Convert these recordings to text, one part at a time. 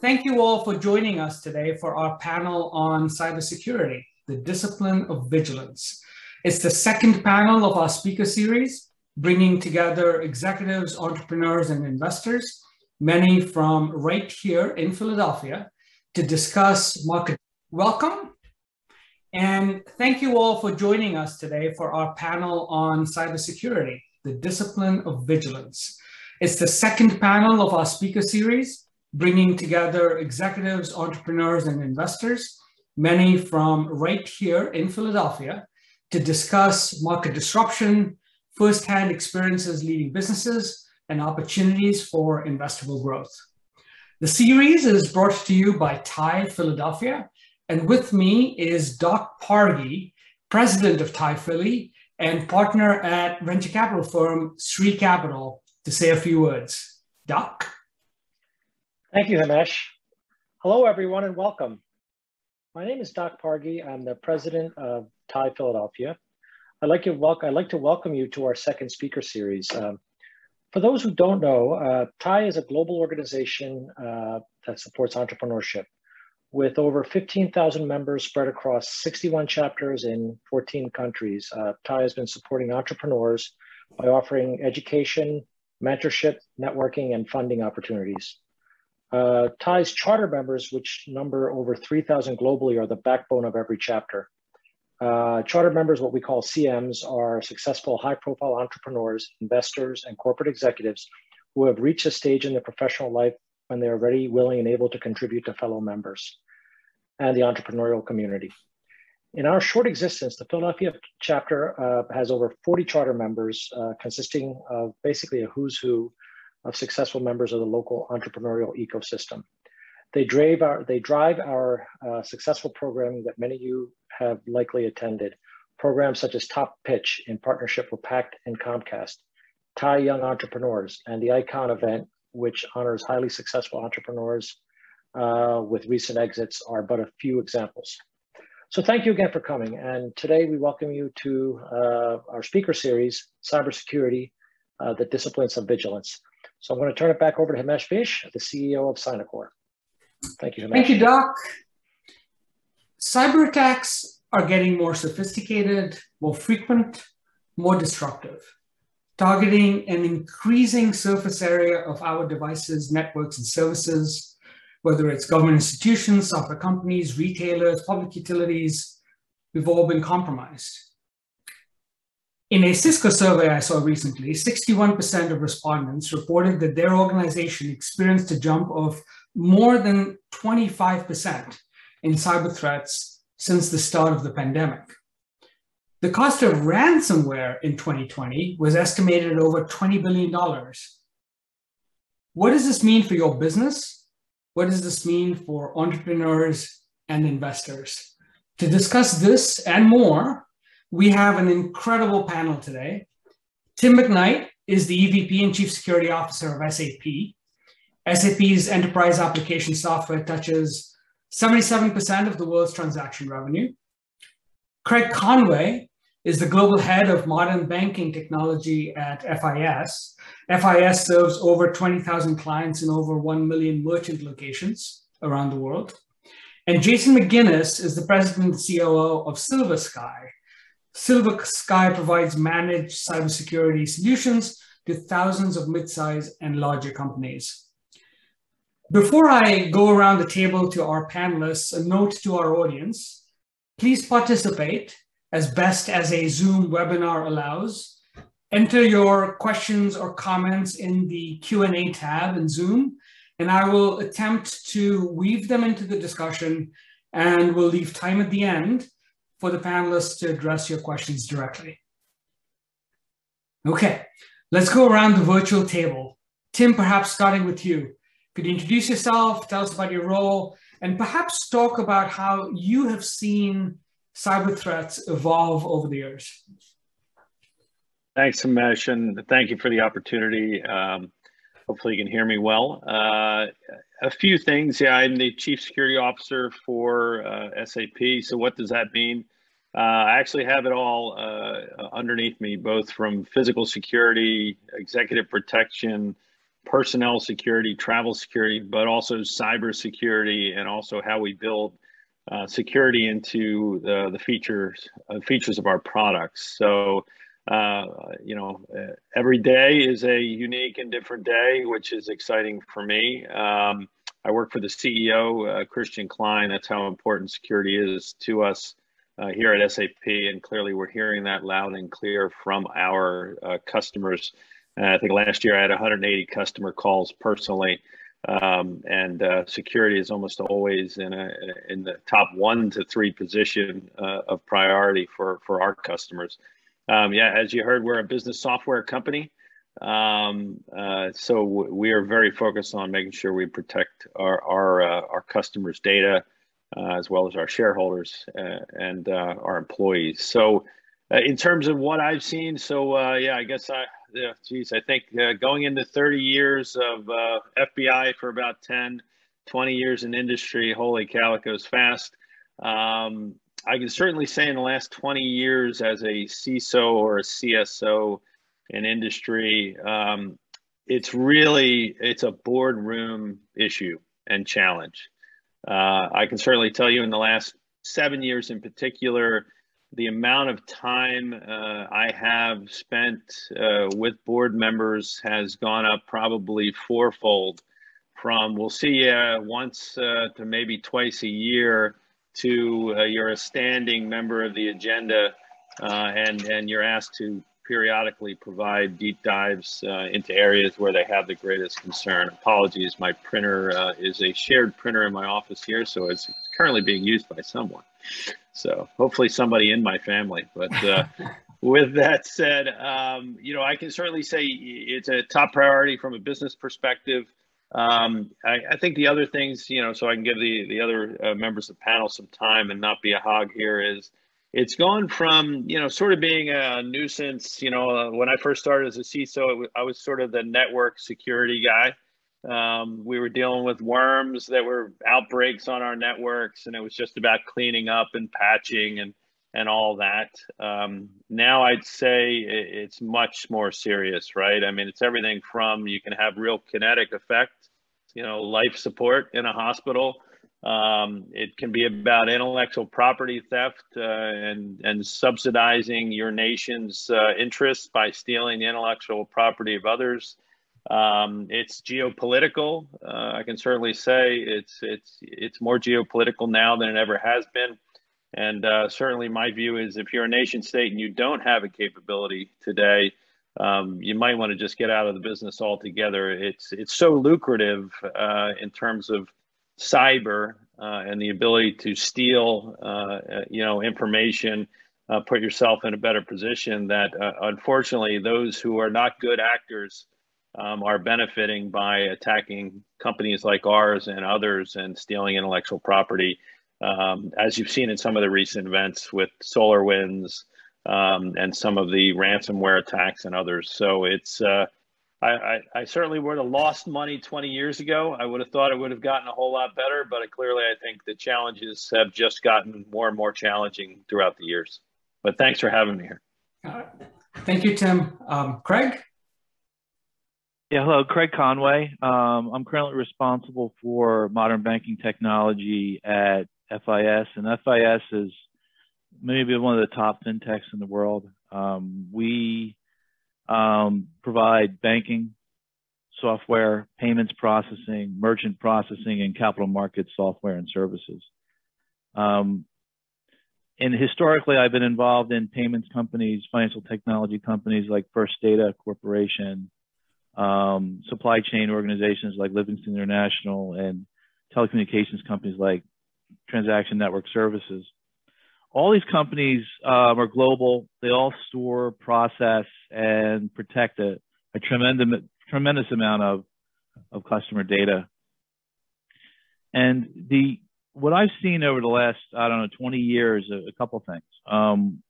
thank you all for joining us today for our panel on cybersecurity, the discipline of vigilance. It's the second panel of our speaker series, bringing together executives, entrepreneurs, and investors, many from right here in Philadelphia, to discuss market. Welcome, and thank you all for joining us today for our panel on cybersecurity, the discipline of vigilance. It's the second panel of our speaker series, bringing together executives, entrepreneurs, and investors, many from right here in Philadelphia, to discuss market disruption, firsthand experiences leading businesses, and opportunities for investable growth. The series is brought to you by TIE Philadelphia, and with me is Doc Pargi, president of TIE Philly and partner at venture capital firm Sri Capital, to say a few words. Doc? Thank you, Himesh. Hello, everyone, and welcome. My name is Doc Pargi. I'm the president of TIE Philadelphia. I'd like, I'd like to welcome you to our second speaker series. Um, for those who don't know, uh, is a global organization uh, that supports entrepreneurship. With over 15,000 members spread across 61 chapters in 14 countries, uh, has been supporting entrepreneurs by offering education, mentorship, networking, and funding opportunities. Uh, TIE's charter members, which number over 3,000 globally, are the backbone of every chapter. Uh, charter members, what we call CMs, are successful high profile entrepreneurs, investors, and corporate executives who have reached a stage in their professional life when they are ready, willing, and able to contribute to fellow members and the entrepreneurial community. In our short existence, the Philadelphia chapter uh, has over 40 charter members, uh, consisting of basically a who's who of successful members of the local entrepreneurial ecosystem. They drive our, they drive our uh, successful programming that many of you have likely attended. Programs such as Top Pitch in partnership with PACT and Comcast, TIE Young Entrepreneurs, and the Icon event, which honors highly successful entrepreneurs uh, with recent exits, are but a few examples. So thank you again for coming. And today we welcome you to uh, our speaker series, Cybersecurity, uh, the Disciplines of Vigilance. So I'm going to turn it back over to Himesh Bhise, the CEO of Synacor. Thank you, Himesh. Thank you, Doc. Cyber attacks are getting more sophisticated, more frequent, more disruptive, targeting an increasing surface area of our devices, networks, and services, whether it's government institutions, software companies, retailers, public utilities, we've all been compromised. In a Cisco survey I saw recently, 61% of respondents reported that their organization experienced a jump of more than 25% in cyber threats since the start of the pandemic. The cost of ransomware in 2020 was estimated at over $20 billion. What does this mean for your business? What does this mean for entrepreneurs and investors? To discuss this and more, we have an incredible panel today. Tim McKnight is the EVP and Chief Security Officer of SAP. SAP's enterprise application software touches 77% of the world's transaction revenue. Craig Conway is the global head of modern banking technology at FIS. FIS serves over 20,000 clients in over 1 million merchant locations around the world. And Jason McGinnis is the president and COO of Silver Sky, Silver Sky provides managed cybersecurity solutions to thousands of mid-sized and larger companies. Before I go around the table to our panelists, a note to our audience, please participate as best as a Zoom webinar allows. Enter your questions or comments in the Q&A tab in Zoom, and I will attempt to weave them into the discussion and we'll leave time at the end for the panelists to address your questions directly. Okay, let's go around the virtual table. Tim, perhaps starting with you. Could you introduce yourself, tell us about your role, and perhaps talk about how you have seen cyber threats evolve over the years? Thanks, Himesh, and thank you for the opportunity. Um, hopefully you can hear me well. Uh, a few things. Yeah, I'm the chief security officer for uh, SAP. So what does that mean? Uh, I actually have it all uh, underneath me, both from physical security, executive protection, personnel security, travel security, but also cyber security, and also how we build uh, security into the, the features uh, features of our products. So, uh, you know, uh, every day is a unique and different day, which is exciting for me. Um, I work for the CEO, uh, Christian Klein. That's how important security is to us uh, here at SAP, and clearly we're hearing that loud and clear from our customers. I think last year I had 180 customer calls personally. Um, and uh, security is almost always in a in the top one to three position uh, of priority for for our customers. Um, yeah, as you heard, we're a business software company, um, uh, so we are very focused on making sure we protect our our uh, our customers' data uh, as well as our shareholders uh, and our employees. So, in terms of what I've seen, so yeah, I guess I yeah, geez, I think uh, going into 30 years of uh, FBI for about 10, 20 years in industry, holy cow, it goes fast. Um, I can certainly say in the last 20 years as a CISO or a CSO in industry, um, it's really, it's a boardroom issue and challenge. Uh, I can certainly tell you in the last seven years in particular, the amount of time uh, I have spent uh, with board members has gone up probably fourfold from we'll see you once uh, to maybe twice a year to uh, you're a standing member of the agenda uh, and, and you're asked to periodically provide deep dives uh, into areas where they have the greatest concern. Apologies, my printer is a shared printer in my office here, so it's currently being used by someone. So hopefully somebody in my family. But uh, with that said, um, you know, I can certainly say it's a top priority from a business perspective. Um, I, I, think the other things, you know, so I can give the the other uh, members of the panel some time and not be a hog here is it's gone from you know sort of being a nuisance. You know, uh, when I first started as a CISO, I was sort of the network security guy. Um, we were dealing with worms that were outbreaks on our networks, and it was just about cleaning up and patching and and all that. Um, now I'd say it's much more serious, right? I mean, it's everything from you can have real kinetic effect, you know, life support in a hospital. Um, it can be about intellectual property theft uh, and and subsidizing your nation's uh, interests by stealing the intellectual property of others. Um, it's geopolitical. Uh, I can certainly say it's it's it's more geopolitical now than it ever has been. And uh, certainly, my view is if you're a nation state and you don't have a capability today, um, you might want to just get out of the business altogether. It's it's so lucrative uh, in terms of cyber uh, and the ability to steal, uh, you know, information, uh, put yourself in a better position. That unfortunately, those who are not good actors um, are benefiting by attacking companies like ours and others and stealing intellectual property, um, as you've seen in some of the recent events with SolarWinds um, and some of the ransomware attacks and others. So it's uh, I, I, I, certainly would have lost money 20 years ago. I would have thought it would have gotten a whole lot better, but clearly I think the challenges have just gotten more and more challenging throughout the years. But thanks for having me here. Uh, thank you, Tim. Um, Craig? Yeah, hello, Craig Conway. Um, I'm currently responsible for modern banking technology at FIS, and FIS is maybe one of the top fintechs in the world. Um, we um, provide banking software, payments processing, merchant processing, and capital markets software and services. Um, and historically, I've been involved in payments companies, financial technology companies like First Data Corporation, um, supply chain organizations like Livingston International and telecommunications companies like Transaction Network Services. All these companies um, are global. They all store, process, and protect a, a tremendous, tremendous amount of, of customer data. And the what I've seen over the last, I don't know, 20 years, a, a couple things. Um,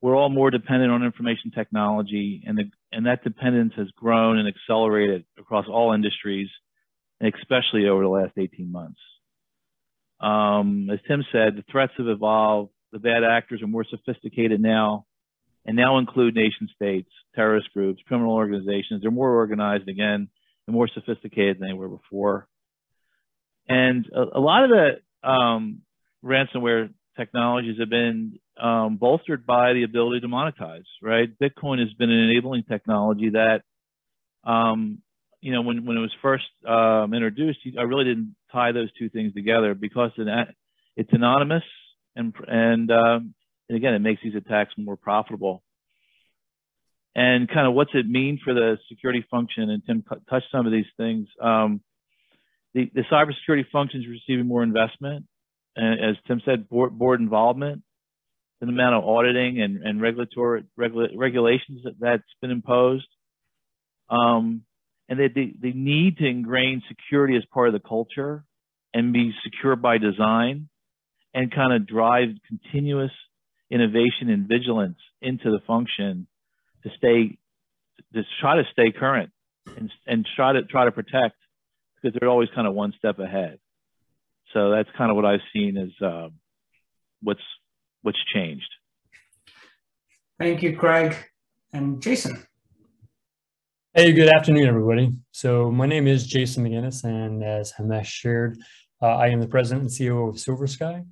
we're all more dependent on information technology, and, the, and that dependence has grown and accelerated across all industries, especially over the last 18 months. Um, as Tim said, the threats have evolved. The bad actors are more sophisticated now, and now include nation states, terrorist groups, criminal organizations. They're more organized again, and more sophisticated than they were before. And a, a lot of the um, ransomware technologies have been um, bolstered by the ability to monetize, right? Bitcoin has been an enabling technology that, um, you know, when, when it was first um, introduced, I really didn't tie those two things together because it's anonymous and, and, um, and again, it makes these attacks more profitable. And kind of what's it mean for the security function? And Tim touched some of these things. Um, the, the cybersecurity function is receiving more investment. And as Tim said, board, board involvement, the amount of auditing and, and regulatory regula- regulations that, that's been imposed. Um, and they, they, they need to ingrain security as part of the culture and be secure by design and kind of drive continuous innovation and vigilance into the function to stay to try to stay current and, and try to try to protect because they're always kind of one step ahead. So that's kind of what I've seen as uh, what's what's changed. Thank you, Craig and Jason. Hey, good afternoon, everybody. So my name is Jason McGinnis, and as Himesh shared, uh, I am the president and CEO of Silver Sky.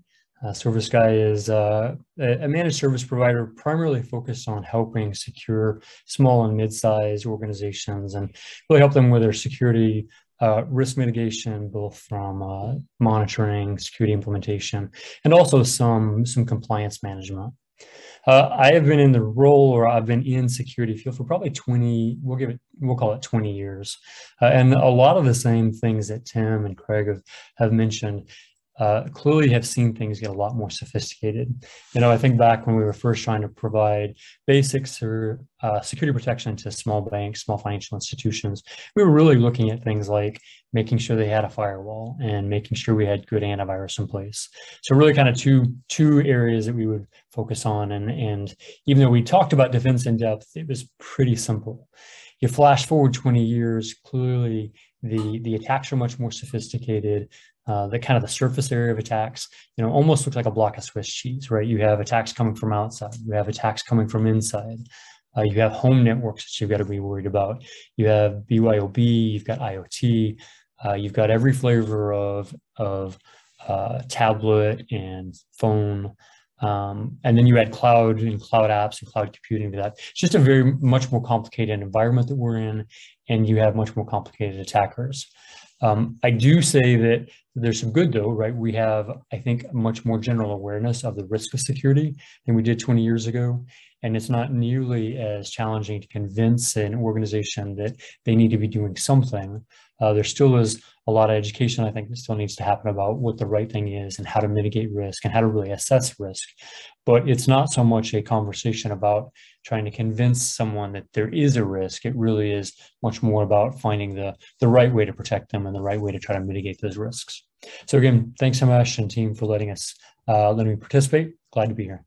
Uh, Silver Sky is uh, a managed service provider primarily focused on helping secure small and mid-sized organizations and really help them with their security uh, risk mitigation, both from uh, monitoring, security implementation, and also some, some compliance management. Uh, I have been in the role, or I've been in security field for probably 20. We'll give it, we'll call it 20 years, uh, and a lot of the same things that Tim and Craig have, have mentioned uh, clearly have seen things get a lot more sophisticated. You know, I think back when we were first trying to provide basics or uh, security protection to small banks, small financial institutions, we were really looking at things like making sure they had a firewall and making sure we had good antivirus in place. So really kind of two, two areas that we would focus on. And, and even though we talked about defense in depth, it was pretty simple. You flash forward 20 years, clearly the, the attacks are much more sophisticated. Uh, the kind of the surface area of attacks, you know, almost looks like a block of Swiss cheese, right? You have attacks coming from outside, you have attacks coming from inside. Uh, you have home networks that you've got to be worried about. You have BYOD, you've got IoT, uh, you've got every flavor of of uh, tablet and phone, um, and then you add cloud and cloud apps and cloud computing to that. It's just a very much more complicated environment that we're in, and you have much more complicated attackers. Um, I do say that there's some good though, right? We have, I think, much more general awareness of the risk of security than we did 20 years ago. And it's not nearly as challenging to convince an organization that they need to be doing something. Uh, there still is a lot of education, I think, that still needs to happen about what the right thing is and how to mitigate risk and how to really assess risk. But it's not so much a conversation about trying to convince someone that there is a risk. It really is much more about finding the, the right way to protect them and the right way to try to mitigate those risks. So again, thanks so much and team for letting us uh, letting me participate. Glad to be here.